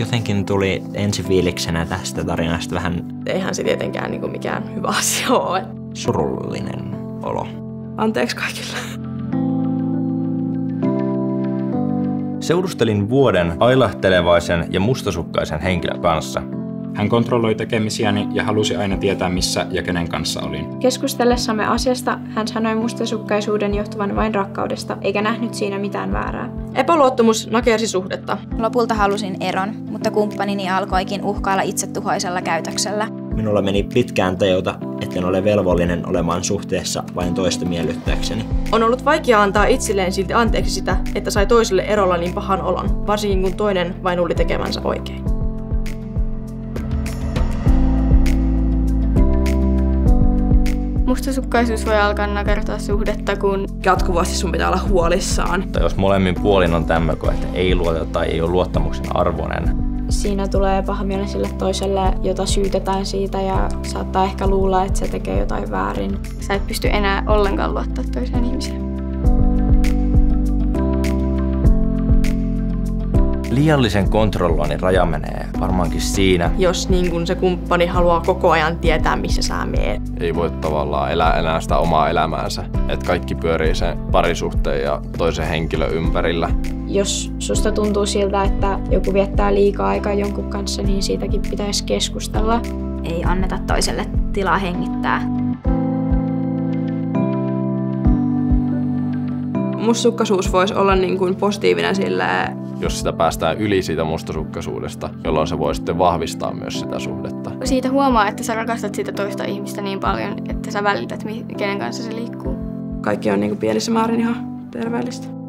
Jotenkin tuli ensifiiliksenä tästä tarinasta vähän Eihän se tietenkään niin kuin mikään hyvä asia ole. surullinen olo. Anteeksi kaikille. Seurustelin vuoden ailahtelevaisen ja mustasukkaisen henkilön kanssa. Hän kontrolloi tekemisiäni ja halusi aina tietää, missä ja kenen kanssa olin. Keskustellessamme asiasta hän sanoi mustasukkaisuuden johtuvan vain rakkaudesta, eikä nähnyt siinä mitään väärää. Epäluottamus nakersi suhdetta. Lopulta halusin eron, mutta kumppanini alkoikin uhkailla itsetuhoisella käytöksellä. Minulla meni pitkään tajuta, etten ole velvollinen olemaan suhteessa vain toista miellyttääkseni. On ollut vaikea antaa itselleen silti anteeksi sitä, että sai toiselle erolla niin pahan olon, varsinkin kun toinen vain luuli tekemänsä oikein. Mustasukkaisuus voi alkaa nakertaa suhdetta, kun Jatkuvasti sun pitää olla huolissaan. Tai jos molemmin puolin on tämmöinen, että ei luota tai ei ole luottamuksen arvoinen, Siinä tulee paha mieli sille toiselle, jota syytetään siitä ja saattaa ehkä luulla, että se tekee jotain väärin. sä et pysty enää ollenkaan luottaa toiseen ihmiseen. Liiallisen kontrolloinnin raja menee varmaankin siinä, Jos niin kun se kumppani haluaa koko ajan tietää, missä sä meet. ei voi tavallaan elää enää sitä omaa elämäänsä. Että kaikki pyörii sen parisuhteen ja toisen henkilön ympärillä. Jos susta tuntuu siltä, että joku viettää liikaa aikaa jonkun kanssa, niin siitäkin pitäisi keskustella. Ei anneta toiselle tilaa hengittää. Mustasukkaisuus voisi olla niin kuin positiivinen sillä Jos sitä päästään yli siitä mustasukkaisuudesta, jolloin se voi sitten vahvistaa myös sitä suhdetta. Siitä huomaa, että sä rakastat sitä toista ihmistä niin paljon, että sä välität, kenen kanssa se liikkuu. kaikki on niin kuin pienissä määrin ihan terveellistä.